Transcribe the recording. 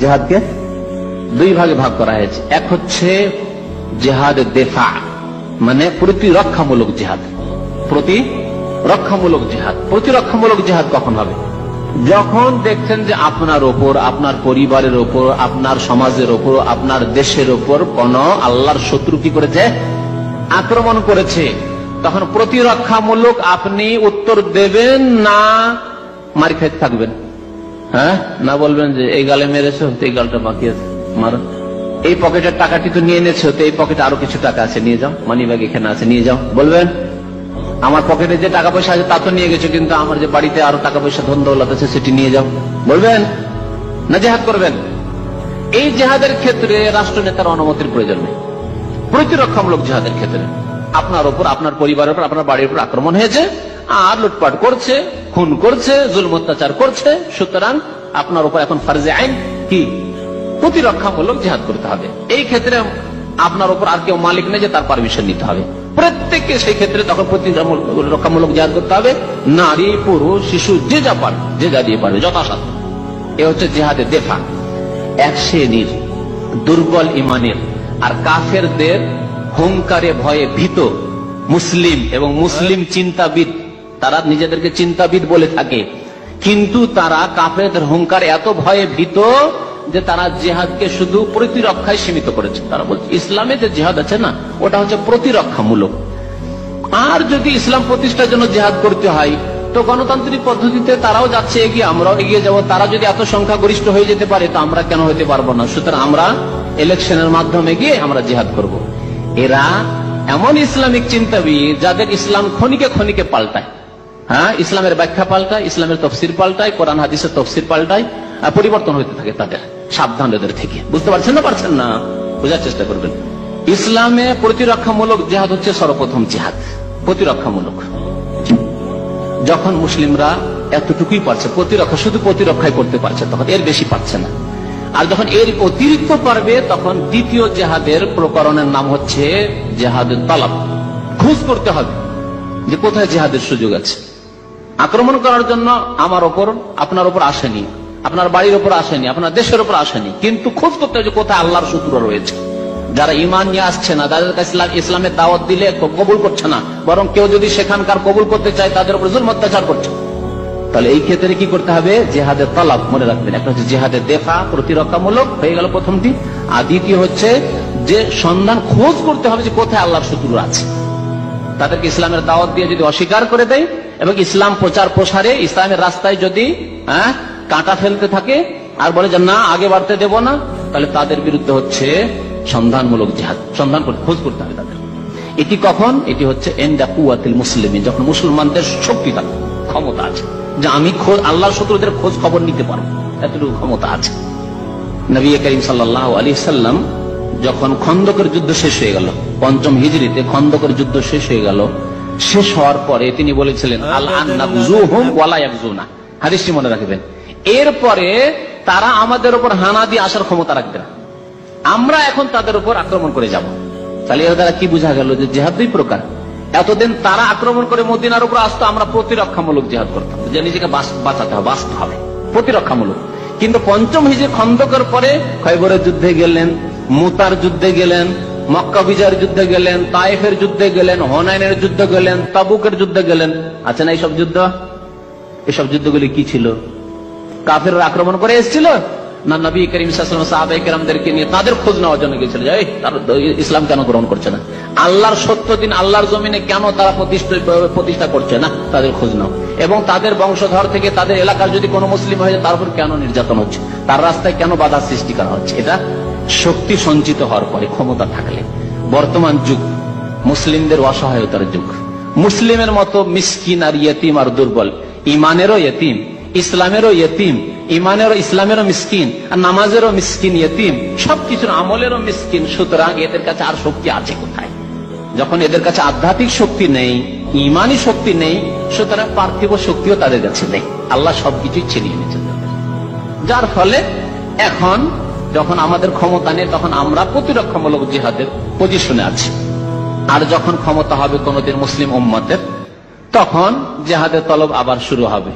জেহাদকে দুই ভাগে ভাগ করা হয়েছে। এক হচ্ছে জেহাদ দেফা মানে প্রতিরক্ষামূলক জেহাদ। প্রতিরক্ষামূলক জেহাদ। প্রতিরক্ষামূলক জেহাদ কখন হবে? যখন দেখছেন যে আপনার ওপর, আপনার পরিবারের ওপর, আপনার সমাজের ওপর, আপনার দেশের ওপর কোন আল্লাহর শত্রু কি করেছে? আক্রমণ করেছে। তখন প্রতিরক্ষামূলক আপনি উত্তর দেবেন না, মারি খাইতে থাকবেন। হ্যাঁ? না বলবেন যে এই গালে মেরেছো এই গালটা বাকি আছে মারো। এই পকেটের টাকাটি তো নিয়ে এনেছো তো এই পকেটে আরও কিছু টাকা আছে নিয়ে যাও। মানি ব্যাগ এখানে আছে নিয়ে যাও। বলবেন? আমার পকেটে যে টাকা পয়সা আছে তা তো নিয়ে গেছো কিন্তু আমার যে বাড়িতে আরও টাকা পয়সা ধন দৌলত আছে সেটি নিয়ে যাও। বলবেন? না জেহাদ করবেন। এই জেহাদের ক্ষেত্রে রাষ্ট্র নেতার অনুমতির প্রয়োজন নেই। প্রতিরক্ষামূলক জেহাদের ক্ষেত্রে। আপনার উপর আপনার পরিবারের উপর আপনার বাড়ির উপর আক্রমণ হয়েছে। আর লুটপাট করছে, খুন করছে জুল অত্যাচার করছে, সুতরাং আপনার উপর এখন ফার্জে আইন কি? প্রতিরক্ষামূলক জেহাদ করতে হবে। এই ক্ষেত্রে আপনার উপর আর কেউ মালিক নেই যে তার পারমিশন নিতে হবে। প্রত্যেককে সেই ক্ষেত্রে তখন প্রতিরক্ষামূলক জেহাদ করতে হবে। নারী, পুরুষ, শিশু, যে যা পারবে যে যা দিয়ে পারবে যথাসাধ্য। এ হচ্ছে জেহাদে দেফা। এক শ্রেণির দুর্বল ইমানের আর কাফেরদের হুঙ্কারে ভয়ে ভীত মুসলিম এবং মুসলিম চিন্তাবিদ তারা নিজেদেরকে চিন্তাবিদ বলে থাকে। কিন্তু তারা কাফেরদের হুঙ্কার এত ভয়ে ভীত যে তারা জেহাদকে শুধু প্রতিরক্ষায় সীমিত করেছে। তারা বলছে, ইসলামে যে জেহাদ আছে না, ওটা হচ্ছে প্রতিরক্ষামূলক। আর যদি ইসলাম প্রতিষ্ঠার জন্য জেহাদ করতে হয়, তো গণতান্ত্রিক পদ্ধতিতে তারাও যাচ্ছে এগিয়ে, আমরাও এগিয়ে যাব। তারা যদি এত সংখ্যা গরিষ্ঠ হয়ে যেতে পারে, তো আমরা কেন হতে পারব না? সুতরাং আমরা ইলেকশনের মাধ্যমে গিয়ে আমরা জেহাদ করব। এরা এমন ইসলামিক চিন্তাবিদ যাদের ইসলাম ক্ষণিকে ক্ষণিকে পাল্টায়। হ্যাঁ ইসলামের ব্যাখ্যা পাল্টায়, ইসলামের তফসির পাল্টায়, কোরআন, হাদিসের তফসির পাল্টায় পরিবর্তন হতে থাকে তাদের, সাবধান এদের থেকে। বুঝতে পারছেন না পারছেন না? বোঝার চেষ্টা করবেন। ইসলামে প্রতিরক্ষামূলক জেহাদ হচ্ছে সর্বপ্রথম জেহাদ। প্রতিরক্ষামূলক। যখন মুসলিমরা এতটুকুই পারছে, প্রতিরক্ষা, শুধু প্রতিরক্ষাই করতে পারছে, তখন এর বেশি পাচ্ছে না। আর যখন এর অতিরিক্ত পারবে, তখন দ্বিতীয় জেহাদের প্রকরণের নাম হচ্ছে জেহাদের তালাব। খোঁজ করতে হবে যে কোথায় জেহাদের সুযোগ আছে। আক্রমণ করার জন্য আমার ওপর, আপনার ওপর আসেনি, আপনার বাড়ির ওপর আসেনি, আপনার দেশের ওপর আসেনি। কিন্তু খোঁজ করতে হবে কোথায় আল্লাহর শত্রু রয়েছে। যারা ইমান নিয়ে আসছে না, তাদের কাছে ইসলামের দাওয়াত দিলে কবুল করছে না। বরং কেউ যদি সেখানকার কবুল করতে চায়, তাদের উপর জুল অত্যাচার করছে। তাহলে এই ক্ষেত্রে কি করতে হবে? জেহাদের তলাব মনে রাখবেন। একটা হচ্ছে জেহাদের দেখা প্রতিরক্ষামূলক, হয়ে গেল প্রথমটি। আর দ্বিতীয় হচ্ছে যে সন্ধান খোঁজ করতে হবে যে কোথায় আল্লাহর শত্রু আছে। তাদেরকে ইসলামের দাওয়াত দিয়ে যদি অস্বীকার করে দেয় এবং ইসলাম প্রচার প্রসারে ইসলামের রাস্তায় যদি হ্যাঁ কাঁটা ফেলতে থাকে, আর বলে যে না, আগে বাড়তে দেব না, তাহলে তাদের বিরুদ্ধে হচ্ছে সন্ধানমূলক জেহাদ, সন্ধান করতে, খোঁজ করতে হবে তাদের। এটি কখন? এটি হচ্ছে এন্ডা কুয়াতিল মুসলিম যখন মুসলমানদের শক্তি থাকে, ক্ষমতা আছে। যে আমি খোঁজ, আল্লাহর শত্রুদের খোঁজ খবর নিতে পারব, এতটুকু ক্ষমতা আছে। নবী করিম সাল্লাহ আলী সাল্লাম যখন খন্দকের যুদ্ধ শেষ হয়ে গেল, পঞ্চম হিজড়িতে খন্দকের যুদ্ধ শেষ হয়ে গেল শেষ হওয়ার পরে তিনি বলেছিলেন হাদিসটি মনে রাখবেন। এরপরে তারা আমাদের উপর হানা দিয়ে আসার ক্ষমতা রাখবে না। আমরা এখন তাদের উপর আক্রমণ করে যাব। তাহলে এর দ্বারা কি বোঝা গেল যে জেহাদ দুই প্রকার? এতদিন তারা আক্রমণ করে মদিনার উপর আসতো আমরা প্রতিরক্ষামূলক জেহাদ করতাম। যে নিজেকে বাঁচাতে হবে বাঁচতে হবে। প্রতিরক্ষামূলক। কিন্তু পঞ্চম হিজে খন্দকের পরে খৈবরের যুদ্ধে গেলেন মুতার যুদ্ধে গেলেন মক্কা বিজয়ের যুদ্ধে গেলেন তাইফের যুদ্ধে গেলেন, হনাইনের যুদ্ধে গেলেন, তাবুকের যুদ্ধে গেলেন। আছে না এইসব যুদ্ধ? এসব যুদ্ধগুলি কি ছিল? কাফের আক্রমণ করে এসেছিল? না নবী করিম সাহাবাহামদেরকে নিয়ে তাদের খোঁজ নেওয়ার জন্য গেছিল? যে ইসলাম কেন গ্রহণ করছে না? আল্লাহর সত্য দিন, আল্লাহর জমিনে কেন তারা প্রতিষ্ঠা করছে না? তাদের খোঁজ নাও। এবং তাদের বংশধর থেকে তাদের এলাকার যদি কোনো মুসলিম হয়ে যায় তার উপর কেন নির্যাতন হচ্ছে? তার রাস্তায় কেন বাধা সৃষ্টি করা হচ্ছে? এটা শক্তি সঞ্চিত হওয়ার পরে ক্ষমতা থাকলে। বর্তমান যুগ, মুসলিমদের অসহায়তার যুগ। মুসলিমের মতো মিসকিন আর ইয়তিম আর দুর্বল ইমানেরও ইয়তিম, ইসলামেরও ইয়তিম ইমানেরও ইসলামেরও মিসকিন, আর নামাজেরও মিসকিন, ইয়তিম, সবকিছুর আমলেরও মিসকিন, সুতরাং এদের কাছে আর শক্তি আছে কোথায়? যখন এদের কাছে আধ্যাত্মিক শক্তি নেই ইমানই শক্তি নেই, সুতরাং পার্থিব শক্তিও তাদের কাছে নেই। আল্লাহ সবকিছুই ছিনিয়ে নিয়েছেন। যার ফলে এখন যখন আমাদের ক্ষমতা নেই, তখন আমরা প্রতিরক্ষামূলক জিহাদের পজিশনে আছি। আর যখন ক্ষমতা হবে কোনদিন মুসলিম উম্মতের তখন জেহাদের তলব আবার শুরু হবে।